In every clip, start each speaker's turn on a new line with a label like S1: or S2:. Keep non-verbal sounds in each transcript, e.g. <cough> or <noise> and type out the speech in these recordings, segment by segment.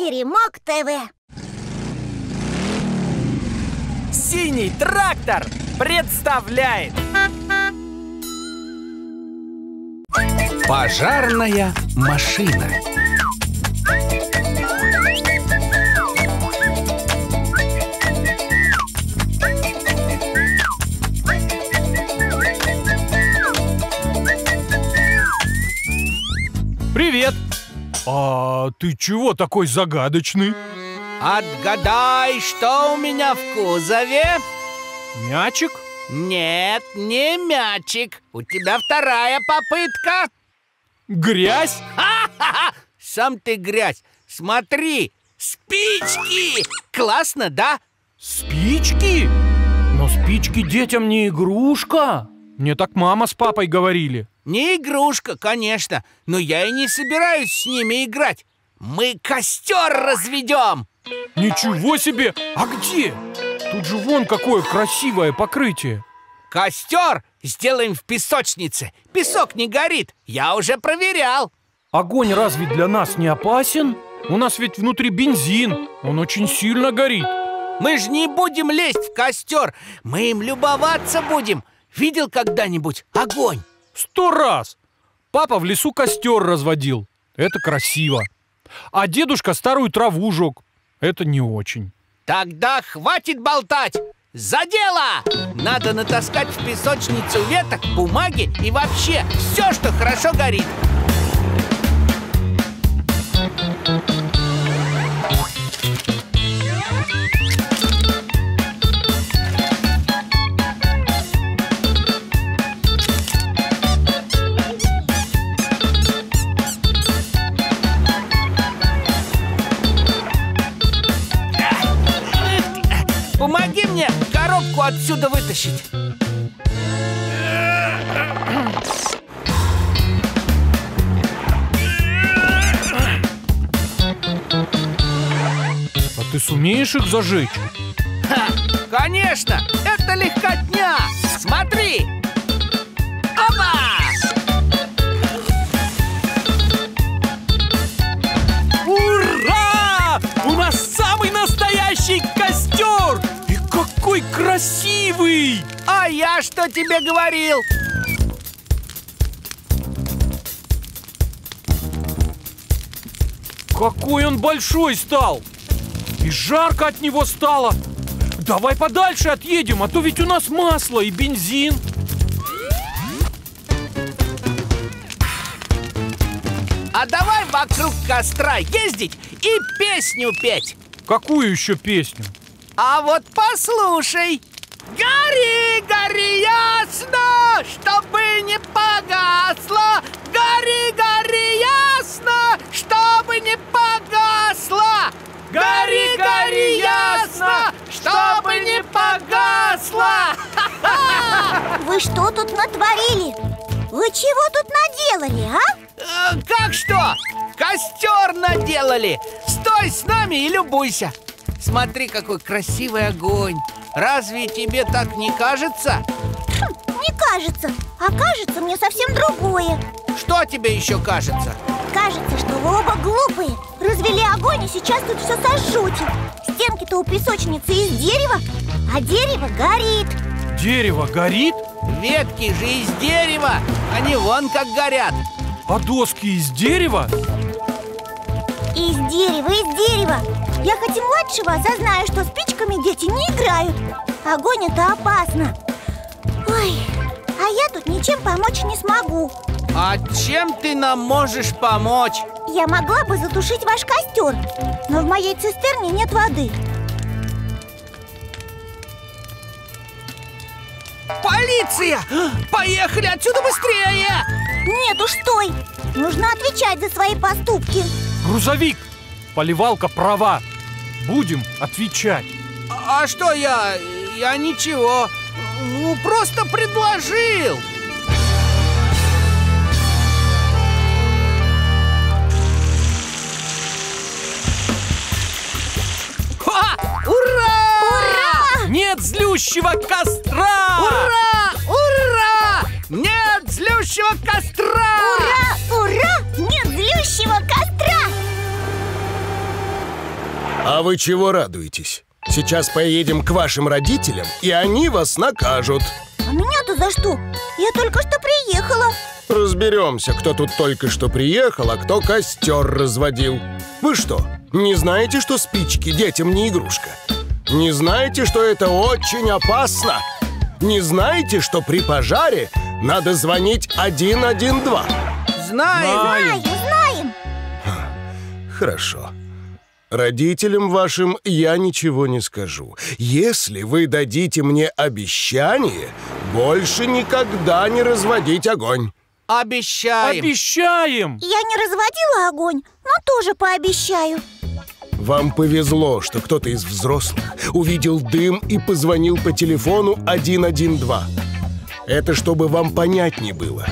S1: Теремок ТВ.
S2: Синий трактор представляет. Пожарная машина.
S3: Привет! А ты чего такой загадочный?
S4: Отгадай, что у меня в кузове?
S3: Мячик?
S4: Нет, не мячик. У тебя вторая попытка.
S3: Грязь?
S4: Ха-ха-ха! Сам ты грязь. Смотри, спички! Классно, да?
S3: Спички? Но спички детям не игрушка. Мне так мама с папой говорили.
S4: Не игрушка, конечно, но я и не собираюсь с ними играть. Мы костер разведем.
S3: Ничего себе! А где? Тут же вон какое красивое покрытие.
S4: Костер сделаем в песочнице. Песок не горит, я уже проверял.
S3: Огонь разве для нас не опасен? У нас ведь внутри бензин, он очень сильно горит.
S4: Мы же не будем лезть в костер, мы им любоваться будем. Видел когда-нибудь огонь?
S3: Сто раз! Папа в лесу костер разводил. Это красиво. А дедушка старую траву жег. Это не очень.
S4: Тогда хватит болтать! За дело! Надо натаскать в песочницу веток, бумаги и вообще все, что хорошо горит. Помоги отсюда вытащить.
S3: А ты сумеешь их зажечь?
S4: Ха, конечно, это легкотня. Смотри.
S3: Красивый!
S4: А я что тебе говорил?
S3: Какой он большой стал! И жарко от него стало! Давай подальше отъедем, а то ведь у нас масло и бензин.
S4: А давай вокруг костра ездить и песню петь.
S3: Какую еще песню?
S4: А вот послушай. Гори, гори ясно, чтобы не погасло. Гори, гори ясно, чтобы не погасло. Гори, гори ясно, чтобы не погасло. <laughs>
S1: Вы что тут натворили? Вы чего тут наделали, а?
S4: Э, Как что? Костер наделали! Стой с нами и любуйся! Смотри, какой красивый огонь! Разве тебе так не кажется?
S1: Хм, не кажется А кажется мне совсем другое
S4: Что тебе еще кажется?
S1: Кажется, что вы оба глупые Развели огонь и сейчас тут все сожжете Стенки-то у песочницы из дерева А дерево горит
S3: Дерево горит,
S4: Ветки же из дерева, они вон как горят
S3: а доски из дерева?
S1: Из дерева, из дерева Я хоть и младше вас, а что спичками дети не играют Огонь это опасно Ой, а я тут ничем помочь не смогу
S4: А чем ты нам можешь помочь?
S1: Я могла бы затушить ваш костер Но в моей цистерне нет воды
S4: Полиция! Поехали отсюда быстрее!
S1: Нет уж, стой! Нужно отвечать за свои поступки
S3: Грузовик! Поливалка права. Будем отвечать.
S4: А что я? Я ничего Ну, просто предложил Ха! Ура!
S3: Нет злющего костра!
S4: Ура! Ура! Нет злющего костра!
S1: Ура! Ура! Нет злющего костра!
S5: А вы чего радуетесь? Сейчас поедем к вашим родителям, и они вас накажут.
S1: А меня-то за что? Я только что приехала
S5: Разберемся, кто тут только что приехал, а кто костер разводил. Вы что, не знаете, что спички детям не игрушка? Не знаете, что это очень опасно? Не знаете, что при пожаре надо звонить 112?
S4: Знаем.
S1: Знаем, знаем
S5: Хорошо. Родителям вашим я ничего не скажу. Если вы дадите мне обещание, больше никогда не разводить огонь.
S4: Обещаем.
S3: Обещаем!
S1: Я не разводила огонь, но тоже пообещаю
S5: Вам повезло, что кто-то из взрослых увидел дым и позвонил по телефону 112. Это чтобы вам понятнее было.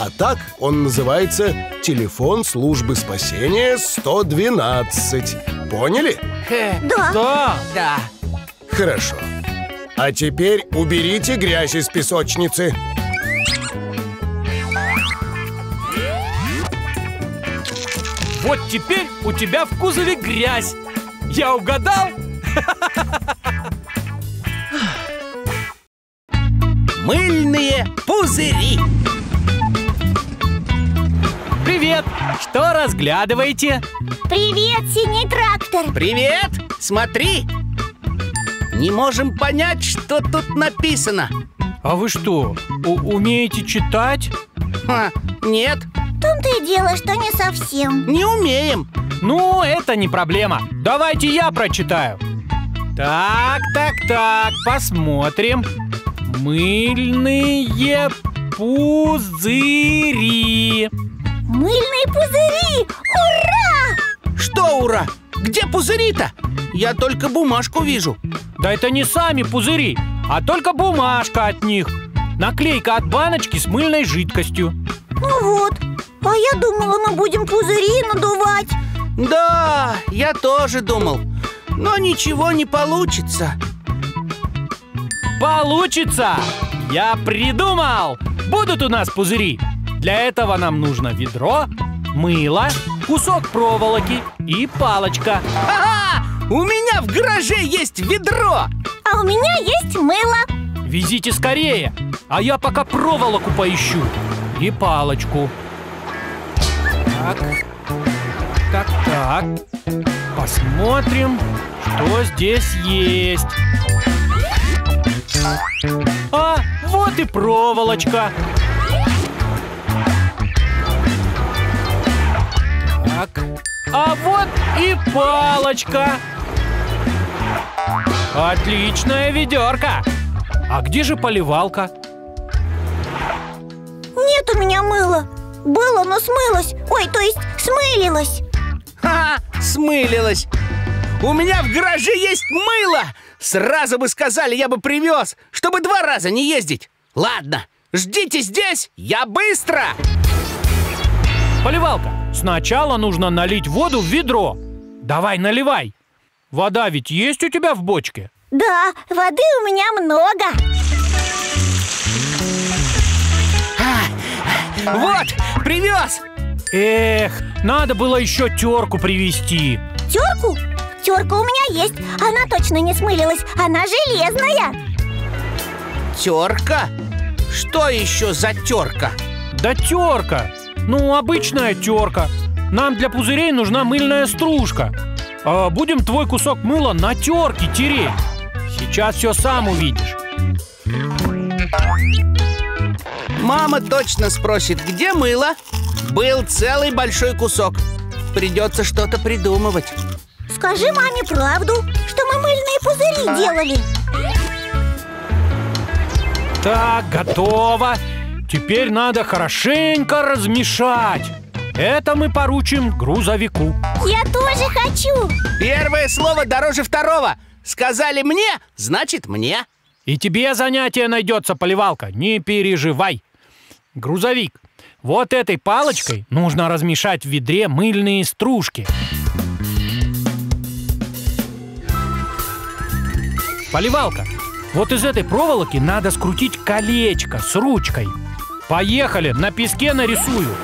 S5: А так он называется «Телефон службы спасения 112». Поняли?
S1: Да,
S3: Да!
S4: Да.
S5: Хорошо. А теперь уберите грязь из песочницы.
S3: Вот теперь у тебя в кузове грязь. Я угадал?
S4: Мыльные пузыри.
S3: Привет! Что разглядываете?
S1: привет, синий трактор
S4: Привет. Смотри. Не можем понять, что тут написано.
S3: А вы что, у- умеете читать?
S4: Ха, нет,
S1: В том-то и дело, что не совсем
S4: не умеем.
S3: Ну, это не проблема. Давайте я прочитаю. Так, так, так, посмотрим. Мыльные пузыри.
S1: Мыльные пузыри! Ура!
S4: Что, ура? Где пузыри-то? Я только бумажку вижу.
S3: Да это не сами пузыри, а только бумажка от них. Наклейка от баночки с мыльной жидкостью.
S1: Ну вот, а я думала, мы будем пузыри надувать
S4: Да, я тоже думал. Но ничего не получится.
S3: Получится! Я придумал! Будут у нас пузыри. Для этого нам нужно ведро, мыло, кусок проволоки и палочка.
S4: Ага! У меня в гараже есть ведро!
S1: А у меня есть мыло
S3: Везите скорее, а я пока проволоку поищу и палочку. Так, так, так. Посмотрим, что здесь есть. А, вот и проволочка. А вот и палочка. Отличная ведерко. А где же поливалка?
S1: Нет у меня мыла Было, но смылось Ой, то есть смылилось
S4: Ха! Смылилась! У меня в гараже есть мыло! Сразу бы сказали, я бы привез, чтобы два раза не ездить. Ладно, ждите здесь, я быстро!
S3: Поливалка. Сначала нужно налить воду в ведро. Давай, наливай. Вода ведь есть у тебя в бочке?
S1: Да, воды у меня много
S4: Вот, привез!
S3: Эх, надо было еще терку привезти.
S1: Терку? Терка у меня есть Она точно не смылилась Она железная
S4: Терка? Что еще за терка?
S3: Да терка. Ну, обычная терка. Нам для пузырей нужна мыльная стружка. А будем твой кусок мыла на терке тереть. Сейчас все сам увидишь.
S4: Мама точно спросит, где мыло? Был целый большой кусок. Придется что-то придумывать.
S1: Скажи маме правду, что мы мыльные пузыри делали
S3: Так, готово. Теперь надо хорошенько размешать. Это мы поручим грузовику.
S1: Я тоже хочу
S4: Первое слово дороже второго. Сказали мне, значит мне.
S3: И тебе занятие найдется, поливалка, не переживай. Грузовик, вот этой палочкой нужно размешать в ведре мыльные стружки. Поливалка, вот из этой проволоки надо скрутить колечко с ручкой. Поехали, на песке нарисую.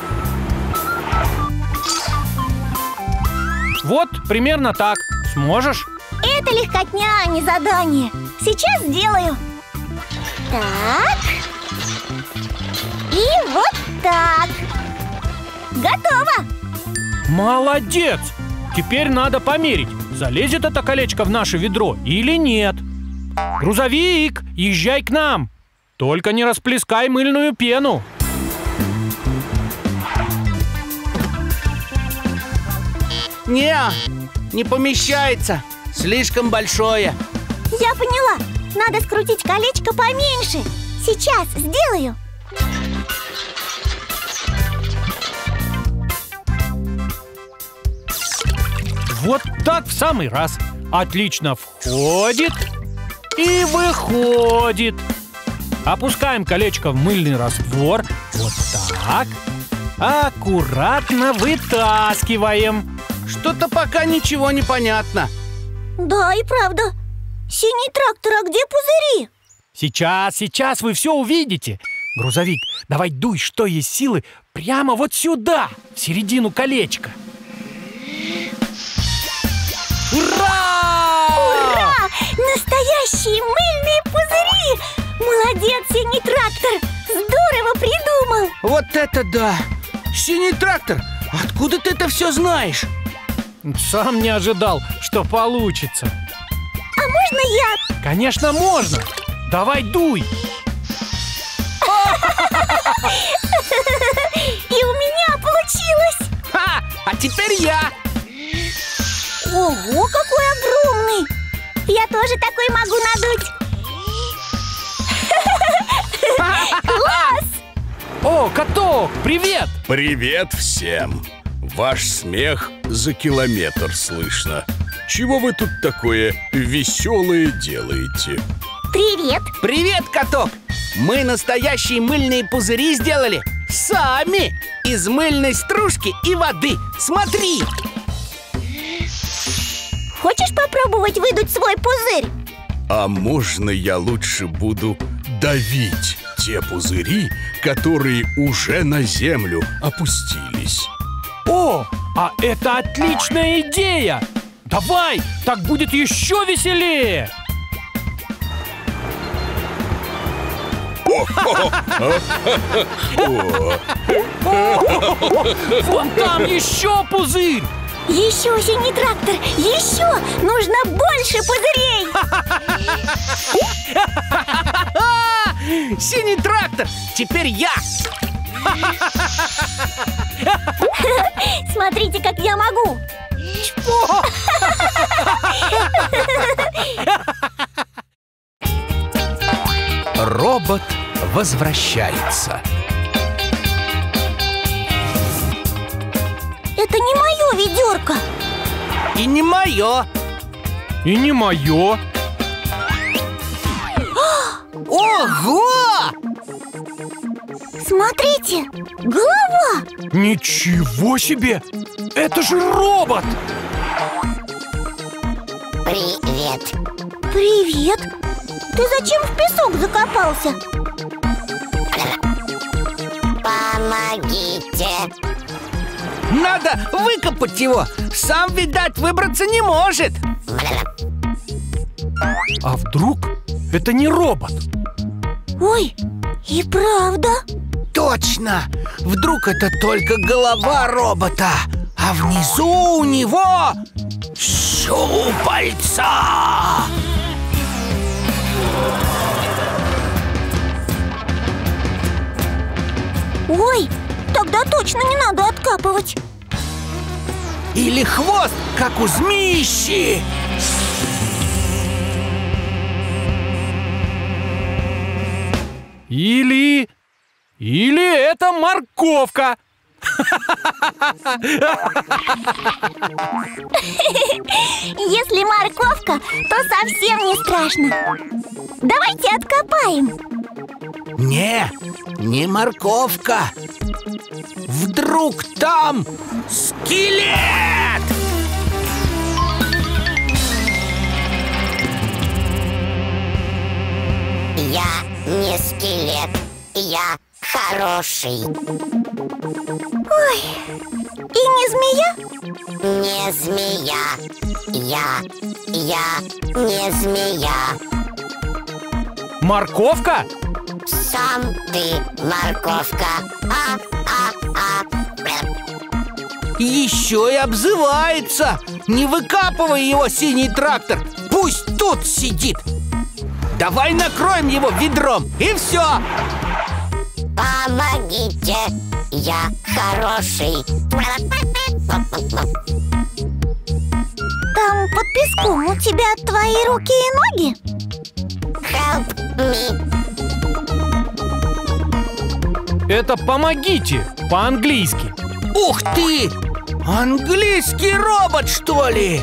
S3: Вот примерно так. Сможешь?
S1: Это легкотня, а не задание Сейчас сделаю Так И вот так Готово
S3: Молодец! Теперь надо померить, залезет это колечко в наше ведро или нет. Грузовик, езжай к нам. Только не расплескай мыльную пену.
S4: Не, не помещается. Слишком большое.
S1: Я поняла Надо скрутить колечко поменьше Сейчас сделаю
S3: Вот так в самый раз. Отлично входит и выходит. Опускаем колечко в мыльный раствор. Вот так. Аккуратно вытаскиваем.
S4: Что-то пока ничего не понятно.
S1: Да, и правда Синий трактор, а где пузыри?
S3: Сейчас, сейчас вы все увидите. Грузовик, давай дуй, что есть силы, прямо вот сюда, в середину колечка. Ура!
S1: Ура! Настоящие мыльные пузыри! Молодец, синий трактор! Здорово придумал!
S4: Вот это да! Синий трактор, откуда ты это все знаешь?
S3: Сам не ожидал, что получится.
S1: А можно я?
S3: Конечно, можно. Давай дуй.
S1: И у меня получилось!
S4: Ха! А теперь я!
S1: Ого, какой огромный! Я тоже такой могу надуть! Класс!
S3: О, каток, привет!
S6: Привет всем! Ваш смех за километр слышно. Чего вы тут такое веселое делаете?
S1: Привет!
S4: Привет, каток! Мы настоящие мыльные пузыри сделали сами из мыльной стружки и воды. Смотри!
S1: Хочешь попробовать выдуть свой пузырь?
S6: А можно я лучше буду давить те пузыри, которые уже на землю опустились?
S3: О, а это отличная идея! Давай, так будет еще веселее! Вон там еще пузырь!
S1: Еще синий трактор! Еще! Нужно больше пузырей!
S4: Синий трактор! Теперь я!
S1: Смотрите, как я могу!
S2: Робот возвращается.
S1: Это не мое ведерко!
S4: И не мое!
S3: И не мое.
S4: Ого!
S1: Смотрите! Голова!
S3: Ничего себе! Это же робот!
S7: Привет.
S1: Привет! Ты зачем в песок закопался?
S7: Помогите.
S4: Надо выкопать его! Сам, видать, выбраться не может!
S3: А вдруг это не робот?
S1: Ой, и правда?
S4: Точно! Вдруг это только голова робота, а внизу у него щупальца!
S1: Ой, тогда точно не надо откапывать
S4: Или хвост, как у змеищи!
S3: Или... Или это морковка!
S1: Если морковка, то совсем не страшно Давайте откопаем
S4: Не, не морковка Вдруг там скелет!
S7: Я не скелет. Я хороший.
S1: Ой, И не змея?
S7: Не змея. Я, я не змея.
S3: Морковка?
S7: Сам ты морковка. А, а, а.
S4: Еще и обзывается Не выкапывай его, синий трактор Пусть тут сидит Давай накроем его ведром И все
S7: Помогите, я хороший.
S1: Там под песком у тебя твои руки и ноги?
S7: Help me.
S3: Это помогите по-английски.
S4: Ух ты! Английский робот, что ли?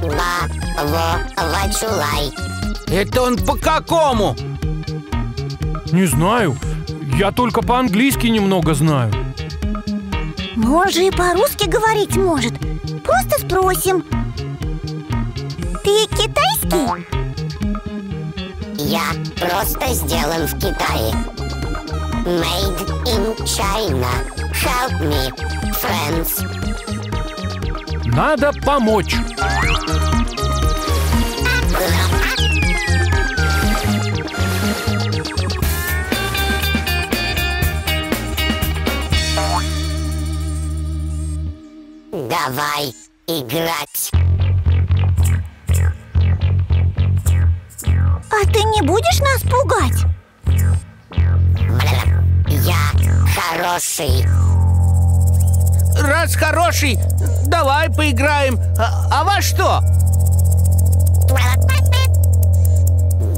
S7: Ба, во, вачулай.
S4: Это он по какому?
S3: Не знаю. Я только по-английски немного знаю.
S1: Но он же и по-русски говорить может Просто спросим Ты китайский?
S7: Я просто сделан в Китае. Made in China. Help me, friends.
S3: Надо помочь.
S7: Давай играть.
S1: А ты не будешь нас пугать?
S7: Я хороший.
S4: Раз хороший, давай поиграем А, а во что?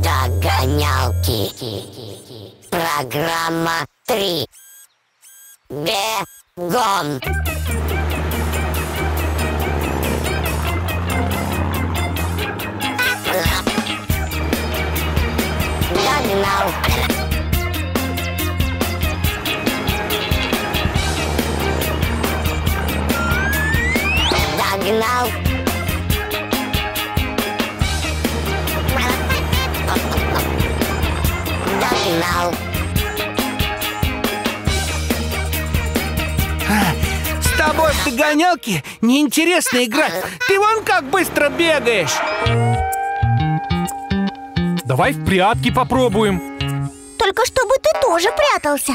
S7: Догонялки. Программа 3. Бегом. Догнал. Догнал.
S4: С тобой в догонялки неинтересно играть Ты вон как быстро бегаешь
S3: Давай в прятки попробуем.
S1: Только чтобы ты тоже прятался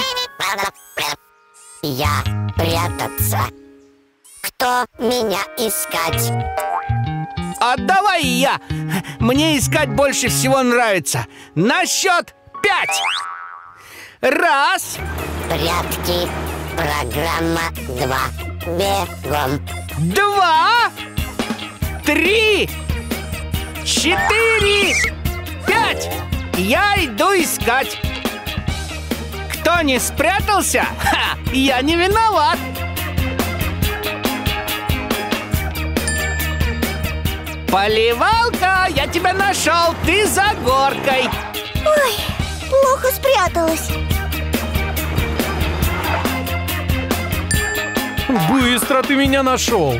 S7: Я прятаться. Кто меня искать?
S4: А давай я Мне искать больше всего нравится На счет пять Раз
S7: Прятки. Программа 2. Бегом.
S4: Два Три Четыре Пять Я иду искать. Кто не спрятался, ха, я не виноват. Поливалка, я тебя нашел, ты за горкой.
S1: Ой, плохо спряталась.
S3: Быстро ты меня нашел.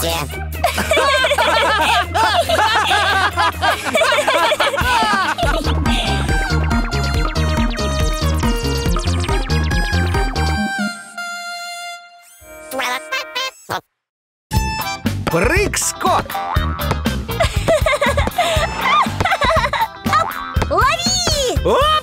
S7: Помогите.
S4: Прыг-скок
S1: Лови!
S4: Оп!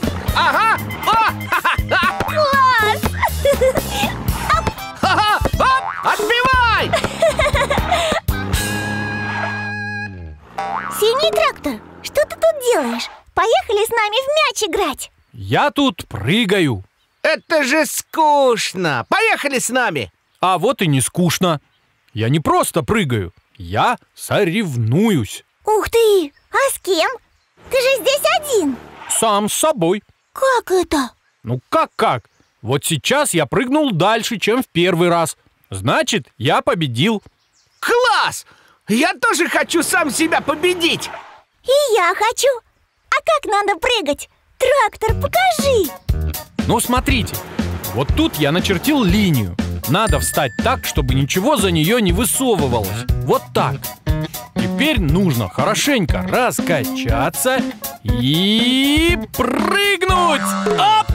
S3: Я тут прыгаю.
S4: Это же скучно! Поехали с нами!
S3: А вот и не скучно. Я не просто прыгаю, я соревнуюсь.
S1: Ух ты! А с кем? Ты же здесь один
S3: Сам с собой.
S1: Как это?
S3: Ну как-как? Вот сейчас я прыгнул дальше, чем в первый раз. Значит, я победил.
S4: Класс! Я тоже хочу сам себя победить!
S1: И я хочу А как надо прыгать? Трактор, покажи
S3: Ну, смотрите, вот тут я начертил линию. Надо встать так, чтобы ничего за нее не высовывалось. Вот так. Теперь нужно хорошенько раскачаться и прыгнуть. Оп!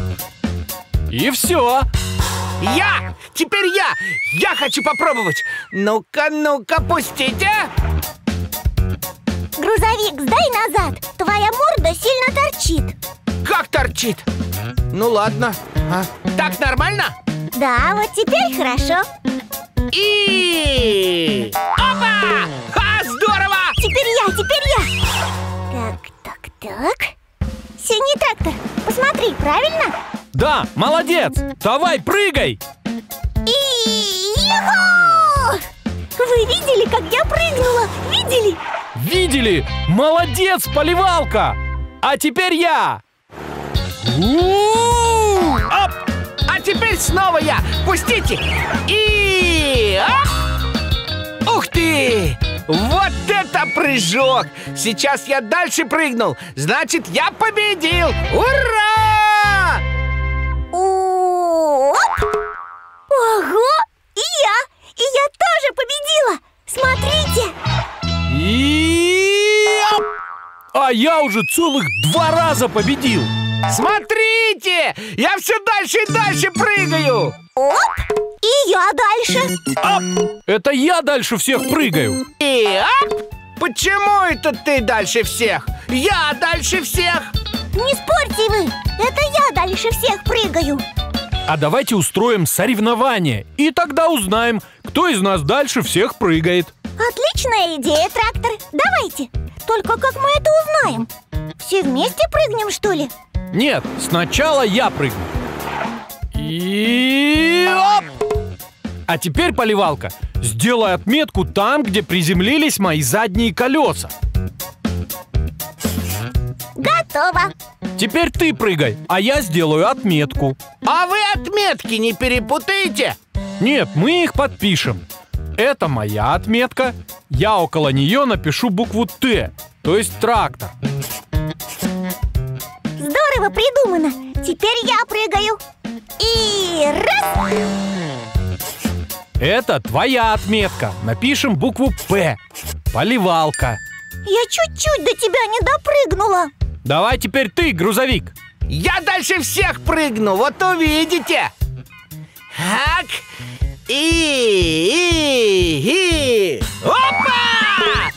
S3: И все.
S4: Я! Теперь я! Я хочу попробовать! Ну-ка, ну-ка, пустите!
S1: Грузовик, сдай назад Твоя морда сильно торчит
S4: Как торчит? Ну ладно. А, Так нормально?
S1: Да, вот теперь хорошо
S4: И... Опа! А, здорово!
S1: Теперь я, теперь я Так, так, так Синий трактор, посмотри, правильно?
S3: Да, молодец. Давай, прыгай.
S1: И... Иху! Вы видели, как я прыгнула? Видели?
S3: Видели? Молодец, поливалка. А теперь я. У-у-у!
S4: Оп! А теперь снова я! Пустите! И... оп! Ух ты! Вот это прыжок! Сейчас я дальше прыгнул, значит, я победил! Ура!
S1: Оп! Ого! И я! И я тоже победила! Смотрите!
S3: И... оп! А я уже целых два раза победил.
S4: Смотрите! Я все дальше и дальше прыгаю!
S1: Оп! И я дальше
S3: Оп! Это я дальше всех прыгаю.
S4: И оп! Почему это ты дальше всех? Я дальше всех!
S1: Не спорьте вы! Это я дальше всех прыгаю
S3: А давайте устроим соревнование. И тогда узнаем, кто из нас дальше всех прыгает.
S1: Отличная идея, трактор Давайте Только как мы это узнаем? Все вместе прыгнем, что ли?
S3: Нет, сначала я прыгну. И... оп! А теперь, поливалка, сделай отметку там, где приземлились мои задние колеса.
S1: Готово
S3: Теперь ты прыгай, а я сделаю отметку.
S4: А вы отметки не перепутаете?
S3: Нет, мы их подпишем. Это моя отметка. Я около нее напишу букву Т, то есть трактор.
S1: Здорово придумано Теперь я прыгаю И раз
S3: Это твоя отметка. Напишем букву П. Поливалка.
S1: Я чуть-чуть до тебя не допрыгнула
S3: Давай теперь ты, грузовик.
S4: Я дальше всех прыгну, вот увидите! Так, и, и, и, опа!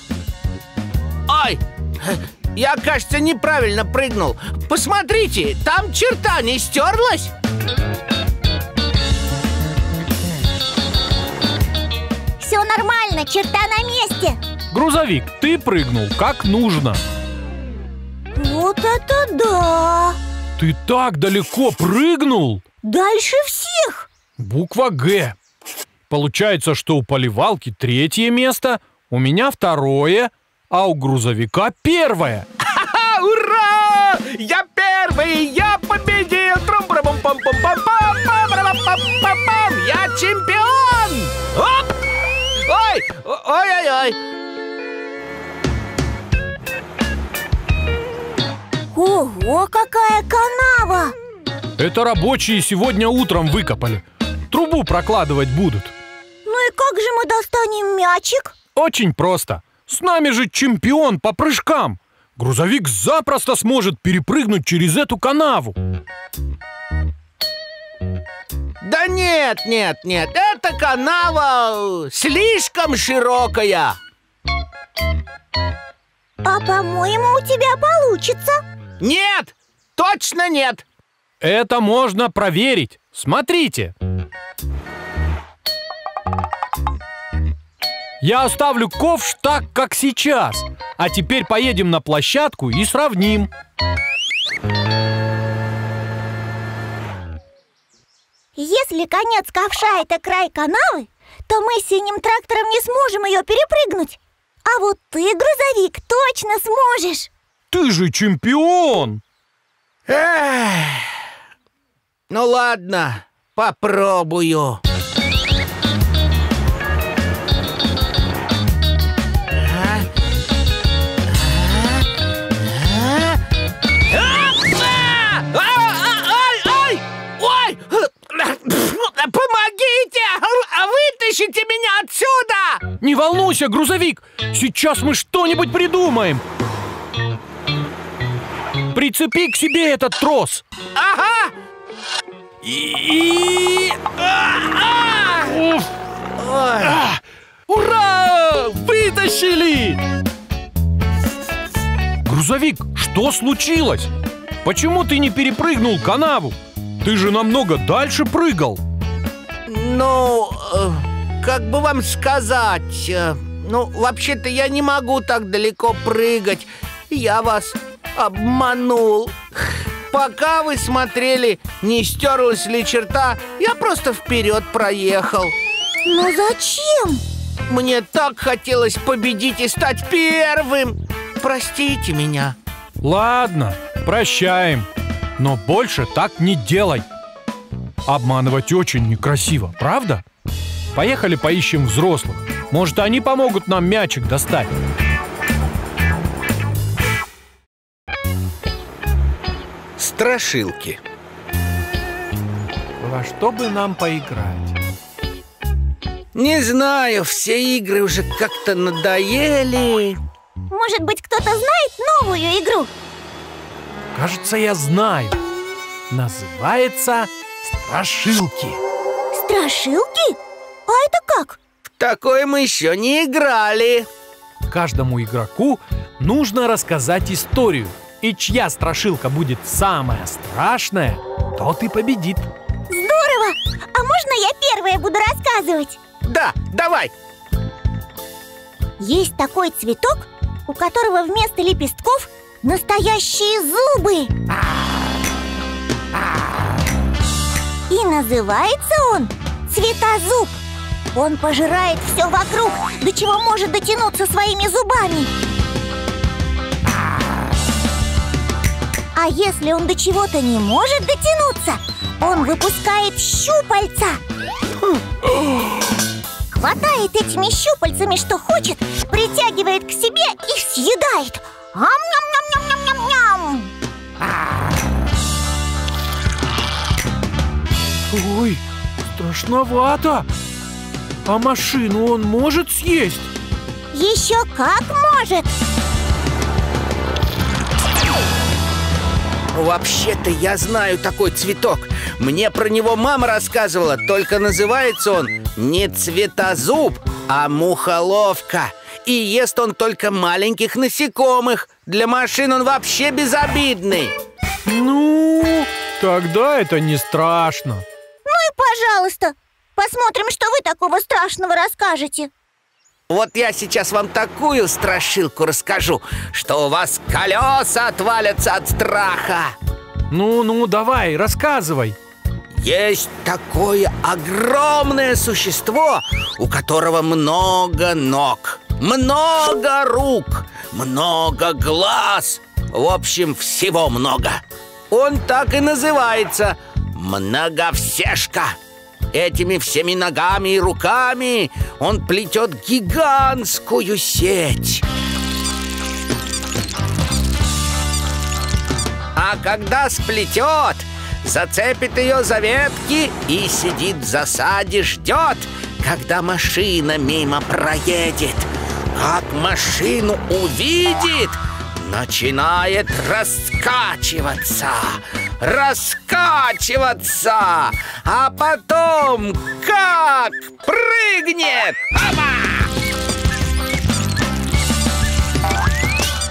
S4: Ой, я, кажется, неправильно прыгнул. Посмотрите, там черта не стерлась.
S1: Все нормально, черта на месте
S3: Грузовик, ты прыгнул как нужно.
S1: Вот это да!
S3: Ты так далеко прыгнул.
S1: Дальше всех!
S3: Буква Г. Получается, что у поливалки третье место, у меня второе, а у грузовика первое.
S4: Ха, ура! Я первый, я победил! трум пам пам пам пам пам пам пам пам Я чемпион! Оп! Ой, ой-ой-ой!
S1: Ого, какая канава!
S3: Это рабочие сегодня утром выкопали. Трубу прокладывать будут.
S1: Ну и как же мы достанем мячик?
S3: Очень просто. С нами же чемпион по прыжкам. Грузовик запросто сможет перепрыгнуть через эту канаву.
S4: Да нет, нет, нет, эта канава слишком широкая.
S1: А по-моему, у тебя получится
S4: Нет, точно нет.
S3: Это можно проверить. Смотрите. Я оставлю ковш так, как сейчас. А теперь поедем на площадку и сравним.
S1: Если конец ковша это край канавы, то мы с синим трактором не сможем ее перепрыгнуть А вот ты, грузовик, точно сможешь
S3: Ты же чемпион!
S4: Эх. Ну ладно, попробую.
S3: Не волнуйся, грузовик! Сейчас мы что-нибудь придумаем! Прицепи к себе этот трос!
S4: Ага! И... А!
S3: А! Ура! Вытащили! Грузовик, что случилось? Почему ты не перепрыгнул канаву? Ты же намного дальше прыгал.
S4: Ну, э, как бы вам сказать... э, Ну, вообще-то я не могу так далеко прыгать. Я вас обманул. Пока вы смотрели, не стерлась ли черта, я просто вперед проехал.
S1: Но зачем?
S4: Мне так хотелось победить и стать первым. Простите меня.
S3: Ладно, прощаем. Но больше так не делай. Обманывать очень некрасиво, правда? Поехали поищем взрослых. Может, они помогут нам мячик достать.
S4: Страшилки.
S3: Во что бы нам поиграть?
S4: Не знаю, все игры уже как-то надоели.
S1: Может быть, кто-то знает новую игру?
S3: Кажется, я знаю. Называется Страшилки.
S1: Страшилки? А это как?
S4: В такое мы еще не играли.
S3: Каждому игроку нужно рассказать историю. И чья страшилка будет самая страшная, тот и победит.
S1: Здорово! А можно я первая буду рассказывать?
S4: Да, давай.
S1: Есть такой цветок, у которого вместо лепестков настоящие зубы. И называется он цветозуб. Он пожирает все вокруг, до чего может дотянуться своими зубами. А если он до чего-то не может дотянуться, он выпускает щупальца. Хватает этими щупальцами, что хочет, притягивает к себе и съедает. Ам-ням-ням-ням-ням-ням!
S3: Ой, страшновато. А машину он может съесть?
S1: Еще как может!
S4: Вообще-то я знаю такой цветок. Мне про него мама рассказывала, только называется он не цветозуб, а мухоловка. И ест он только маленьких насекомых. Для машин он вообще безобидный.
S3: Ну, тогда это не страшно.
S1: Ну и пожалуйста, посмотрим, что вы такого страшного расскажете.
S4: Вот я сейчас вам такую страшилку расскажу, что у вас колеса отвалятся от страха.
S3: Ну-ну, давай, рассказывай.
S4: Есть такое огромное существо, у которого много ног, много рук, много глаз. В общем, всего много. Он так и называется Многовсешка. Этими всеми ногами и руками он плетет гигантскую сеть. А когда сплетет, зацепит ее за ветки и сидит в засаде, ждет, когда машина мимо проедет. Как машину увидит, начинает раскачиваться, раскачиваться, а потом как прыгнет! Опа!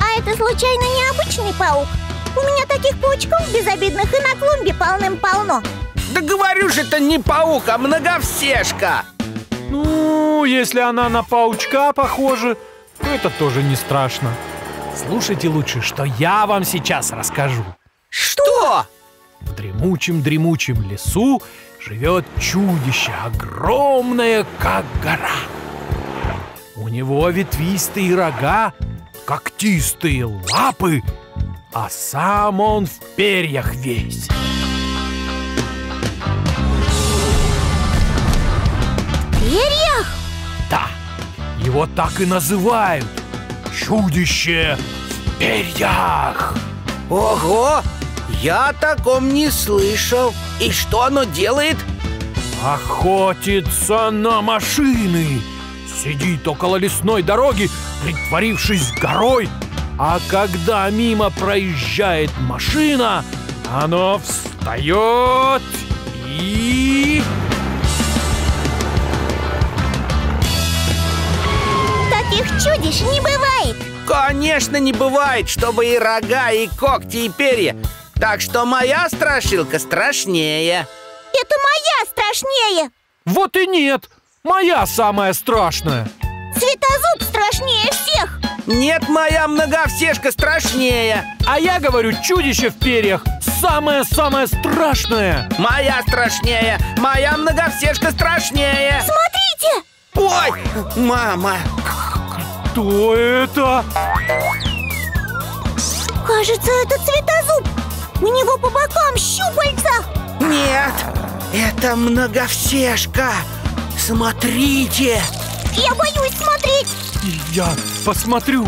S1: А это случайно необычный паук? У меня таких паучков безобидных и на клумбе полным-полно.
S4: Да говорю же, это не паук, а многовсешка!
S3: Ну, если она на паучка похожа, то это тоже не страшно. Слушайте лучше, что я вам сейчас расскажу.
S4: Что?
S3: В дремучем-дремучем лесу живет чудище, огромное, как гора. У него ветвистые рога, когтистые лапы, а сам он в перьях весь.
S1: Перьях?
S3: Да, его так и называют. Чудище в перьях.
S4: Ого! Я о таком не слышал. И что оно делает?
S3: Охотится на машины. сидит около лесной дороги, притворившись горой, а когда мимо проезжает машина, оно встает и...
S1: Таких чудищ не бывает
S4: Конечно, не бывает, чтобы и рога, и когти, и перья. Так что моя страшилка страшнее.
S1: Это моя страшнее
S3: Вот и нет, моя самая страшная.
S1: Светозуб страшнее всех
S4: Нет, моя многовсешка страшнее.
S3: А я говорю, чудище в перьях самое-самое страшное.
S4: Моя страшнее. Моя многовсешка страшнее.
S1: Смотрите!
S4: Ой, мама.
S3: Кто это?
S1: Кажется, это цветозуб У него по бокам щупальца
S4: Нет, это многовсешка. Смотрите.
S1: Я боюсь смотреть
S3: И я посмотрю.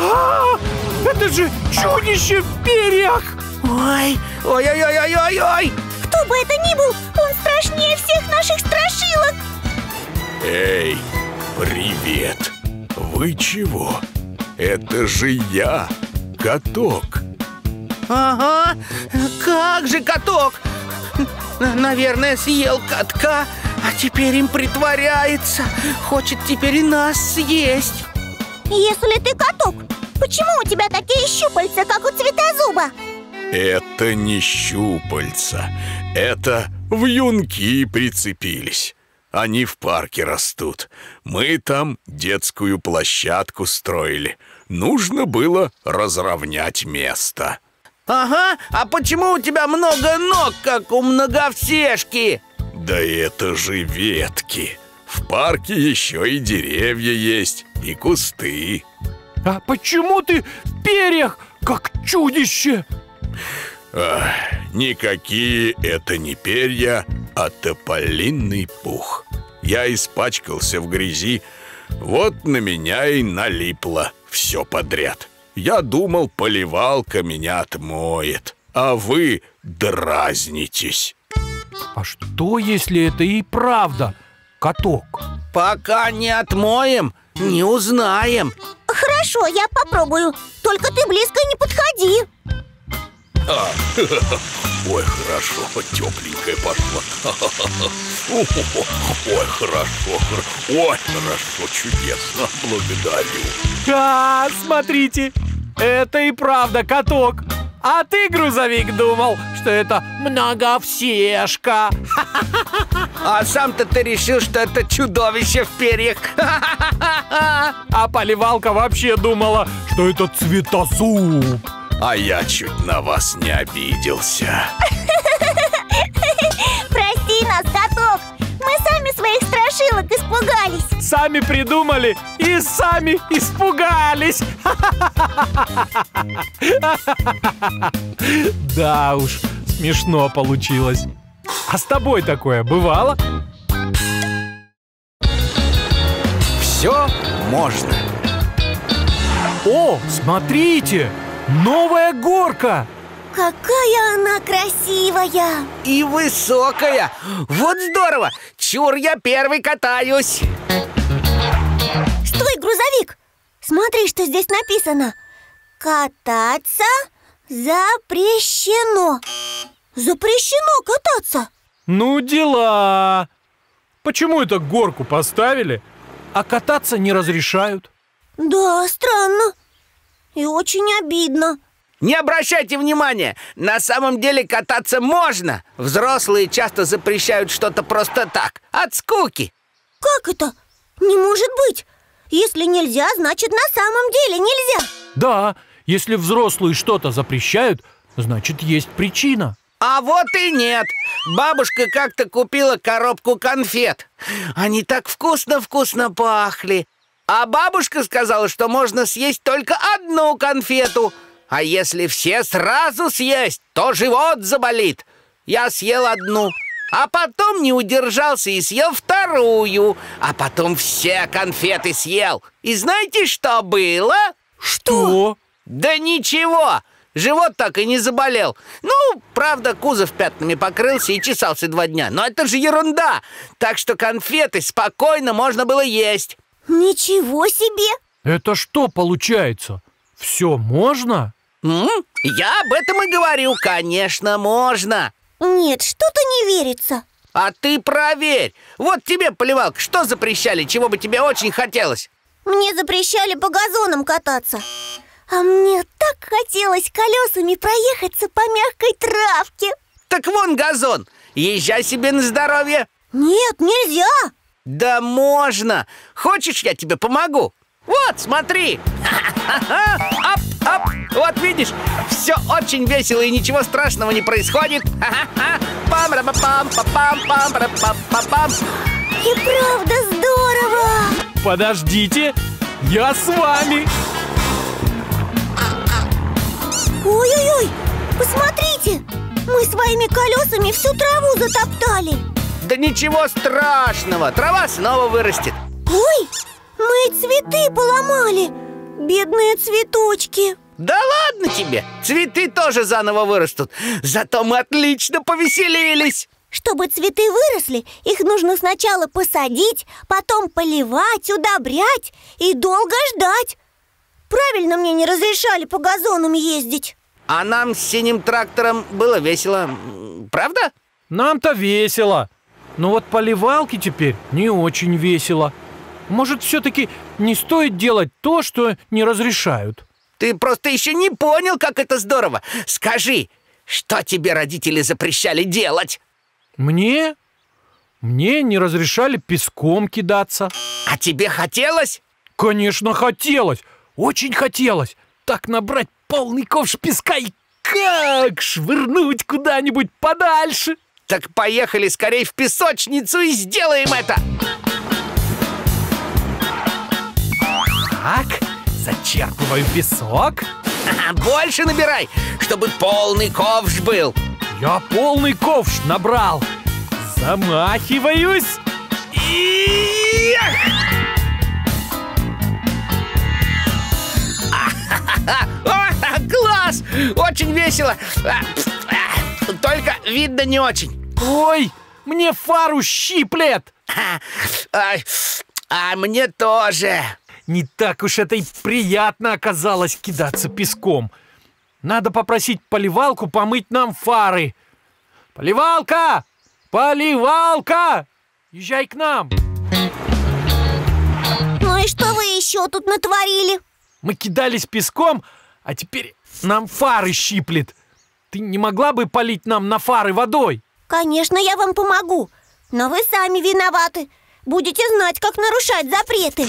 S3: А, это же чудище в перьях!
S4: Ой, ой-ой-ой-ой-ой-ой.
S1: Кто бы это ни был, он страшнее всех наших страшилок
S6: Эй, привет! Вы чего? Это же я, каток.
S4: Ага, как же каток? Наверное, съел катка, а теперь им притворяется. Хочет теперь и нас съесть.
S1: Если ты каток, почему у тебя такие щупальца, как у цветозуба?
S6: Это не щупальца, это вьюнки прицепились. Они в парке растут. Мы там детскую площадку строили. Нужно было разровнять место.
S4: Ага, а почему у тебя много ног, как у многовсешки?
S6: Да это же ветки. В парке еще и деревья есть, и кусты.
S3: А почему ты в перьях, как чудище?
S6: Ах, никакие это не перья, а тополинный пух. Я испачкался в грязи, вот на меня и налипло все подряд. Я думал, поливалка меня отмоет, а вы дразнитесь.
S3: А что, если это и правда каток?
S4: Пока не отмоем, не узнаем.
S1: Хорошо, я попробую Только ты близко не подходи <laughs>
S6: Ой, хорошо, тепленькая пошла. <laughs> Ой, хорошо, хор- ой, хорошо, чудесно, благодарю.
S3: А, смотрите, это и правда каток. А ты, грузовик, думал, что это многовсешка. <laughs>
S4: А сам-то ты решил, что это чудовище в перьях.
S3: А поливалка вообще думала, что это цветозуб.
S6: А я чуть на вас не обиделся. <laughs>
S1: Прости нас, каток Мы сами своих страшилок испугались
S3: Сами придумали и сами испугались. <laughs> Да уж, смешно получилось. А с тобой такое бывало?
S4: Все можно.
S3: О, смотрите, новая горка.
S1: Какая она красивая
S4: И высокая. Вот здорово. Чур, я первый катаюсь.
S1: Стой, грузовик Смотри, что здесь написано Кататься запрещено Запрещено кататься
S3: Ну дела. Почему это горку поставили, а кататься не разрешают?
S1: Да, странно И очень обидно
S4: Не обращайте внимания, на самом деле кататься можно. Взрослые часто запрещают что-то просто так, от скуки.
S1: Как это? Не может быть Если нельзя, значит на самом деле нельзя
S3: Да, если взрослые что-то запрещают, значит есть причина.
S4: А вот и нет. Бабушка как-то купила коробку конфет. Они так вкусно-вкусно пахли. А бабушка сказала, что можно съесть только одну конфету. А если все сразу съесть, то живот заболит. Я съел одну, а потом не удержался и съел вторую. А потом все конфеты съел. И знаете, что было?
S3: Что?
S4: Да ничего! Живот так и не заболел. Ну, правда, кузов пятнами покрылся и чесался два дня. Но это же ерунда. Так что конфеты спокойно можно было есть.
S1: Ничего себе!
S3: Это что получается? Все можно?
S4: М? Я об этом и говорю. Конечно, можно.
S1: Нет, что-то не верится.
S4: А ты проверь. Вот тебе, поливалка, что запрещали, чего бы тебе очень хотелось?
S1: Мне запрещали по газонам кататься. А мне так хотелось колесами проехаться по мягкой травке.
S4: Так вон газон. Езжай себе на здоровье.
S1: Нет, нельзя.
S4: Да можно! Хочешь, я тебе помогу? Вот, смотри! <laughs> Ап, ап! Вот видишь, все очень весело и ничего страшного не происходит. пам ра пам пам пам ра пам пам
S1: И правда здорово.
S3: Подождите, я с вами.
S1: Ой-ой-ой, посмотрите, мы своими колесами всю траву затоптали.
S4: Да ничего страшного, трава снова вырастет.
S1: Ой, мы цветы поломали. Бедные цветочки.
S4: Да ладно тебе, цветы тоже заново вырастут. Зато мы отлично повеселились.
S1: Чтобы цветы выросли, их нужно сначала посадить, потом поливать, удобрять и долго ждать. Правильно мне не разрешали по газонам ездить.
S4: А нам с синим трактором было весело, правда?
S3: Нам-то весело. Но вот поливалки теперь не очень весело. Может, все-таки не стоит делать то, что не разрешают?
S4: Ты просто еще не понял, как это здорово. Скажи, что тебе родители запрещали делать?
S3: Мне? Мне не разрешали песком кидаться.
S4: А тебе хотелось?
S3: Конечно, хотелось. Очень хотелось. Так набрать полный ковш песка и как швырнуть куда-нибудь подальше.
S4: Так поехали скорее в песочницу и сделаем это!
S3: Так, зачерпываю песок.
S4: Ага, Больше набирай, чтобы полный ковш был.
S3: Я полный ковш набрал. Замахиваюсь. И... <laughs>
S4: Класс! Очень весело. Только видно не очень.
S3: Ой, мне фару щиплет.
S4: А, А мне тоже.
S3: Не так уж это и приятно оказалось кидаться песком. Надо попросить поливалку помыть нам фары. Поливалка! Поливалка! Езжай к нам!
S1: Ну и что вы еще тут натворили?
S3: Мы кидались песком, а теперь нам фары щиплет. Ты не могла бы полить нам на фары водой?
S1: Конечно, я вам помогу. Но вы сами виноваты. Будете знать, как нарушать запреты.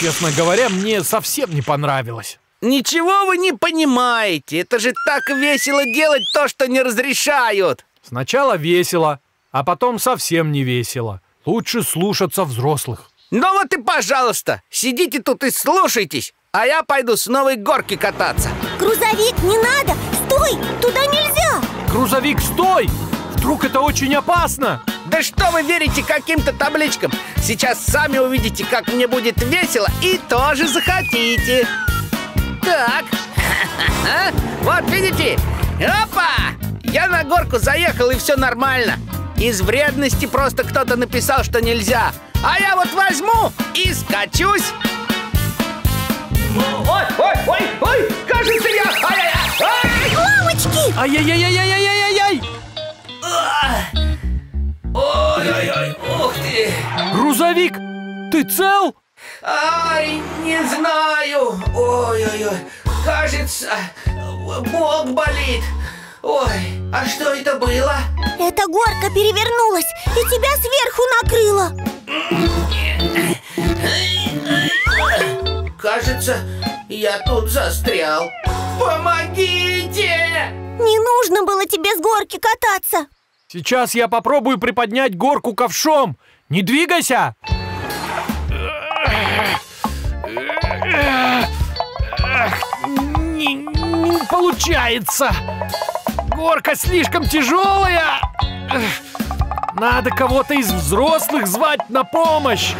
S3: Честно говоря, мне совсем не понравилось.
S4: Ничего вы не понимаете. Это же так весело делать то, что не разрешают.
S3: Сначала весело, а потом совсем не весело. Лучше слушаться взрослых.
S4: Ну вот и пожалуйста, сидите тут и слушайтесь, а я пойду с новой горки кататься.
S1: Грузовик, не надо! Стой! Туда нельзя!
S3: Грузовик, стой! Вдруг это очень опасно?
S4: Да что вы верите каким-то табличкам? Сейчас сами увидите, как мне будет весело и тоже захотите. Так, <laughs> вот видите? Опа! Я на горку заехал и все нормально. Из вредности просто кто-то написал, что нельзя. А я вот возьму и скачусь. Ой, ой, ой, ой, кажется я... Ай!
S1: Мамочки!
S3: Ай-яй-яй-яй-яй-яй-яй!
S4: Ой-ой-ой, ух ты!
S3: Грузовик, ты цел?
S4: Ай, не знаю. Ой-ой-ой, кажется, бок болит. Ой, а что это было?
S1: Эта горка перевернулась и тебя сверху накрыла
S4: Кажется, я тут застрял. Помогите!
S1: Не нужно было тебе с горки кататься
S3: Сейчас я попробую приподнять горку ковшом. Не двигайся! Не, не получается! Горка слишком тяжелая! Надо кого-то из взрослых звать на помощь!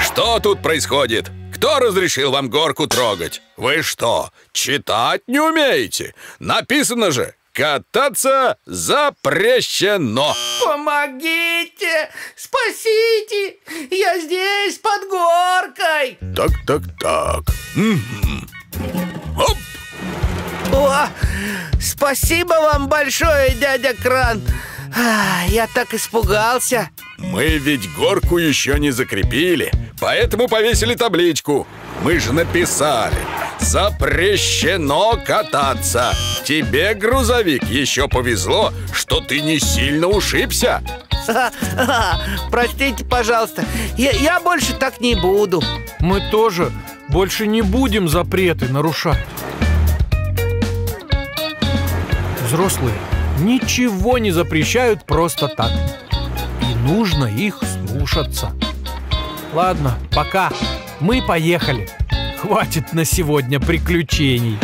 S2: Что тут происходит?
S6: Кто разрешил вам горку трогать? Вы что, читать не умеете? Написано же, кататься запрещено.
S4: Помогите! Спасите! Я здесь, под горкой!
S6: Так, так, так. Оп!
S4: О, спасибо вам большое, дядя Кран. А, Я так испугался.
S6: Мы ведь горку еще не закрепили, поэтому повесили табличку. Мы же написали «Запрещено кататься». Тебе, грузовик, еще повезло, что ты не сильно ушибся.
S4: Простите, пожалуйста, я, я больше так не буду.
S3: Мы тоже больше не будем запреты нарушать. Взрослые ничего не запрещают просто так. И нужно их слушаться. Ладно, пока. Мы поехали. Хватит на сегодня приключений.